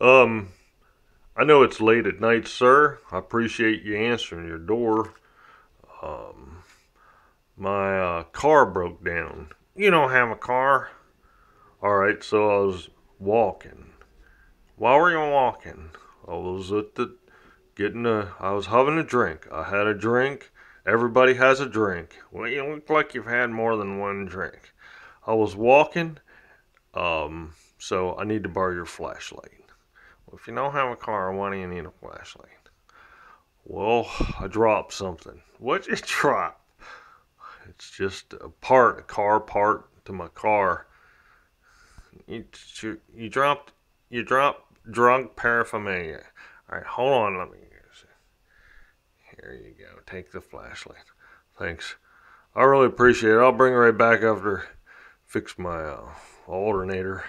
Um, I know it's late at night, sir. I appreciate you answering your door. Um, my uh, car broke down. You don't have a car? All right, so I was walking. Why were you walking? I was at the getting a. I was having a drink. I had a drink. Everybody has a drink. Well, you look like you've had more than one drink. I was walking. Um, so I need to borrow your flashlight. Well, if you don't have a car, why do you need a flashlight? Well, I dropped something. What'd you drop? It's just a part, a car part to my car. You, you, dropped, you dropped drug paraphernalia. All right, hold on, let me use it. Here you go. Take the flashlight. Thanks. I really appreciate it. I'll bring it right back after fix my uh, alternator.